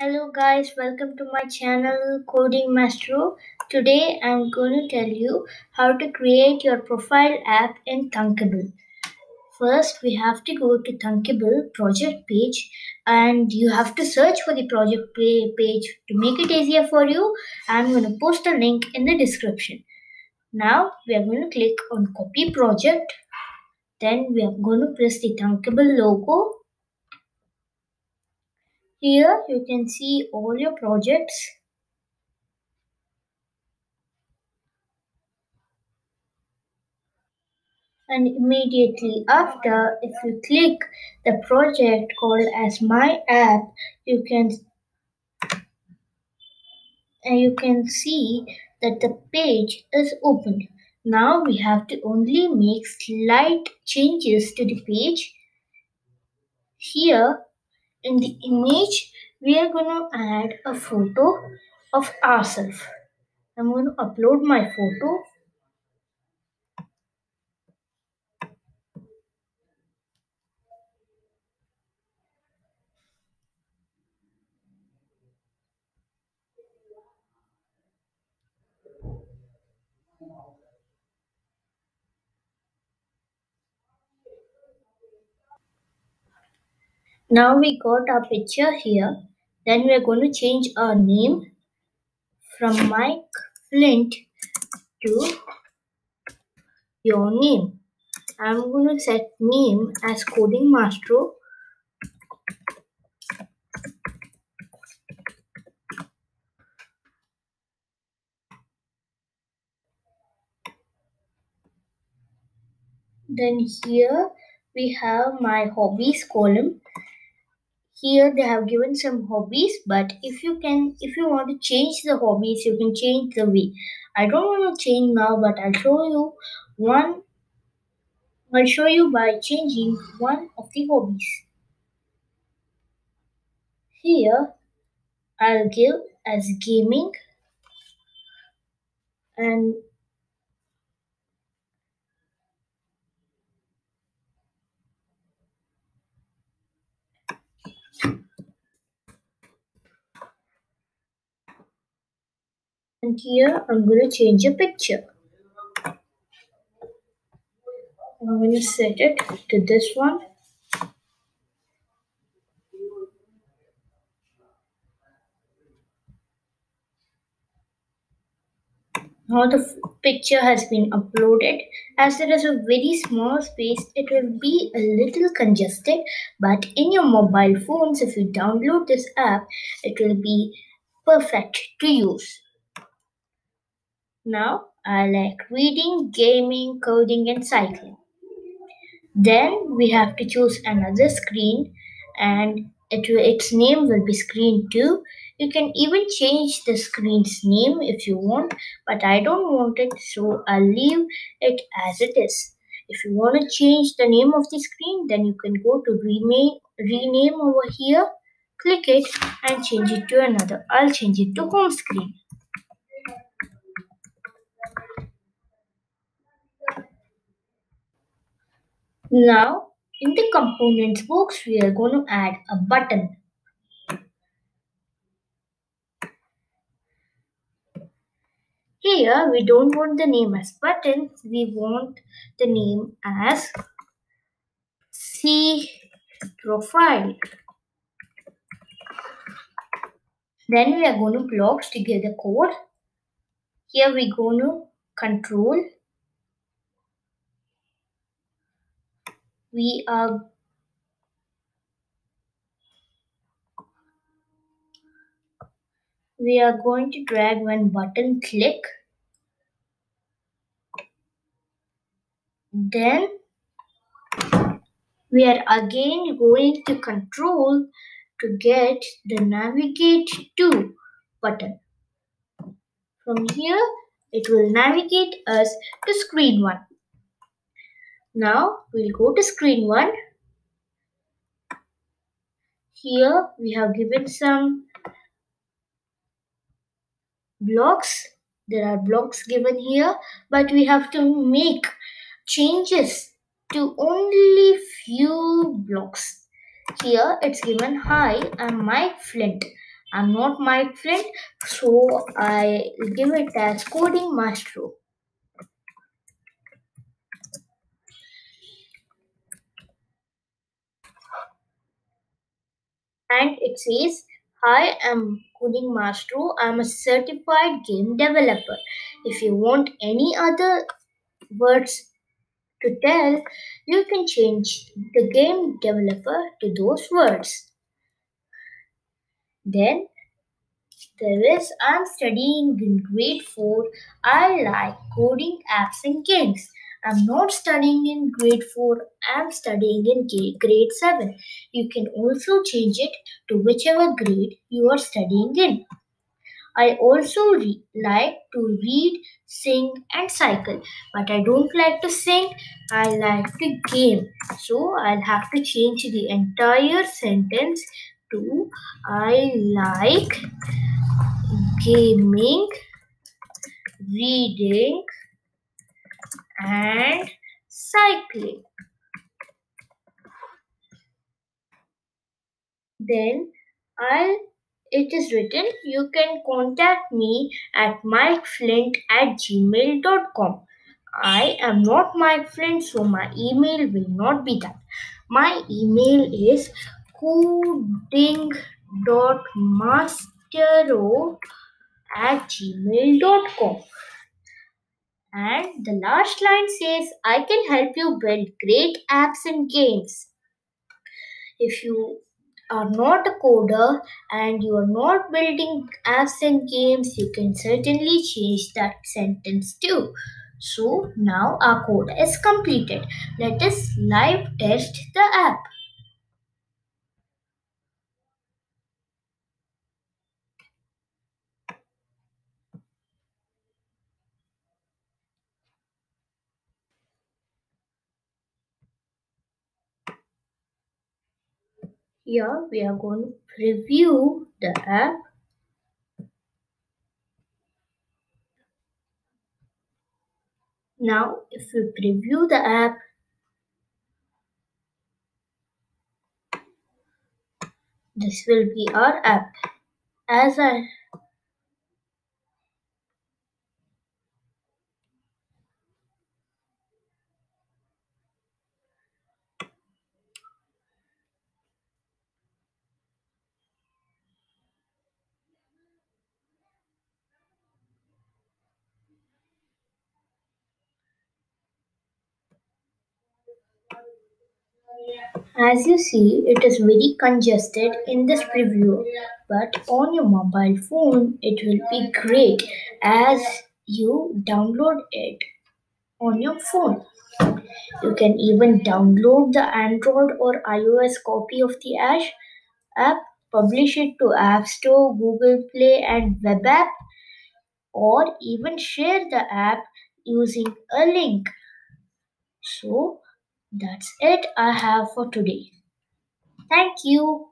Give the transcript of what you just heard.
Hello guys, welcome to my channel Coding Maestro. Today I'm going to tell you how to create your profile app in Thunkable. First, we have to go to Thunkable project page and you have to search for the project page to make it easier for you. I'm going to post a link in the description. Now we are going to click on copy project. Then we are going to press the Thunkable logo here you can see all your projects. And immediately after, if you click the project called as my app, you can and you can see that the page is opened. Now we have to only make slight changes to the page. Here in the image we are going to add a photo of ourselves i'm going to upload my photo Now we got our picture here. Then we're going to change our name from Mike Flint to your name. I'm going to set name as Coding Maestro. Then here we have my hobbies column here they have given some hobbies but if you can if you want to change the hobbies you can change the way. I don't want to change now but i'll show you one i'll show you by changing one of the hobbies. Here i'll give as gaming and and here I'm going to change a picture. I'm going to set it to this one. Now the picture has been uploaded. As there is a very small space, it will be a little congested. But in your mobile phones, if you download this app, it will be perfect to use. Now I like reading, gaming, coding, and cycling. Then we have to choose another screen and it, its name will be screen 2. You can even change the screen's name if you want, but I don't want it, so I'll leave it as it is. If you want to change the name of the screen, then you can go to rename, rename over here, click it and change it to another. I'll change it to home screen. Now, in the components box, we are going to add a button. Here, we don't want the name as button, we want the name as C profile. Then we are going to blocks to get the code. Here we going to control we are we are going to drag one button click. Then we are again going to control to get the navigate to button. From here it will navigate us to screen 1 now we'll go to screen 1. Here we have given some blocks. There are blocks given here, but we have to make changes to only few blocks. Here it's given hi, I'm Mike Flint. I'm not Mike Flint, so I give it as Coding Maestro. And it says, Hi, I'm Coding Maestro. I'm a certified game developer. If you want any other words to tell, you can change the game developer to those words. Then there is I'm studying in grade 4. I like coding apps and games. I'm not studying in grade 4, I'm studying in grade 7. You can also change it to whichever grade you are studying in. I also re- like to read, sing, and cycle, but I don't like to sing, I like to game. So I'll have to change the entire sentence to I like gaming, reading, and cycling. Then I'll it is written you can contact me at mikeflint at gmail.com. I am not Mike Flint, so my email will not be that. My email is coding.mastero at gmail.com. And the last line says, I can help you build great apps and games. If you are not a coder and you are not building apps and games, you can certainly change that sentence too. So now our code is completed. Let us live test the app. Here we are going to preview the app. Now if we preview the app, this will be our app. As I As you see, it is very congested in this preview, but on your mobile phone, it will be great as you download it on your phone. You can even download the Android or iOS copy of the Ash app, publish it to App Store, Google Play, and Web app, or even share the app using a link. So, that's it I have for today. Thank you.